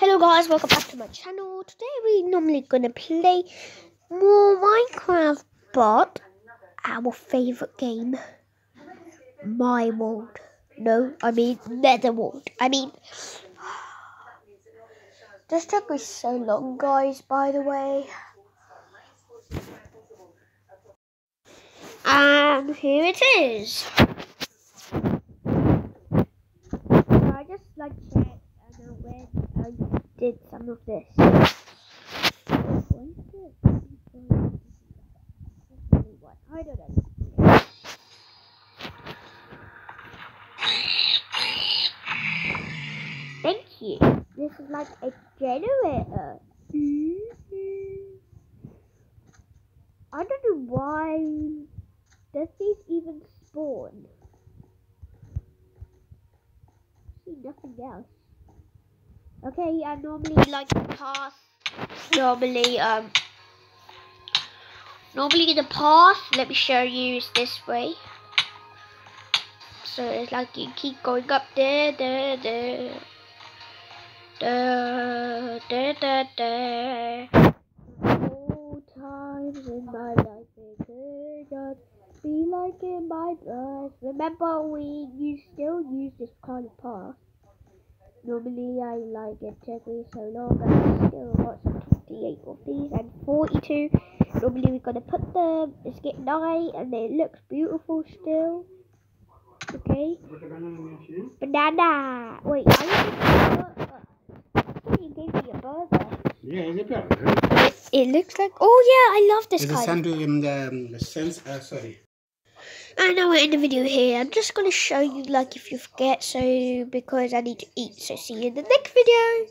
Hello guys, welcome back to my channel. Today we're normally gonna play more Minecraft, but our favourite game, My World. No, I mean Nether World. I mean, this took me so long, guys. By the way, and here it is. I just like checked and I went and did some of this. I don't know. Thank you. This is like a generator. I don't know why does these even spawn. See nothing else. Okay, I normally like the path. Normally, um, normally the path. Let me show you is this way. So it's like you keep going up there, there, there, there, there, there, there. All times in my life it could not be like in my birth. Remember, we you still use this kind of path. Normally I like it took me so long but I still got some 28 of these and 42. Normally we're gonna put them, it's getting night and it looks beautiful still. Okay. Banana! Wait, are you giving me a burger? I thought you gave me a burger. Yeah, it's a burger. It, it looks like, oh yeah, I love this It's a kind. sand in the, um, sense, uh, sorry. And now we're in the video here. I'm just gonna show you like if you forget so because I need to eat. So see you in the next video.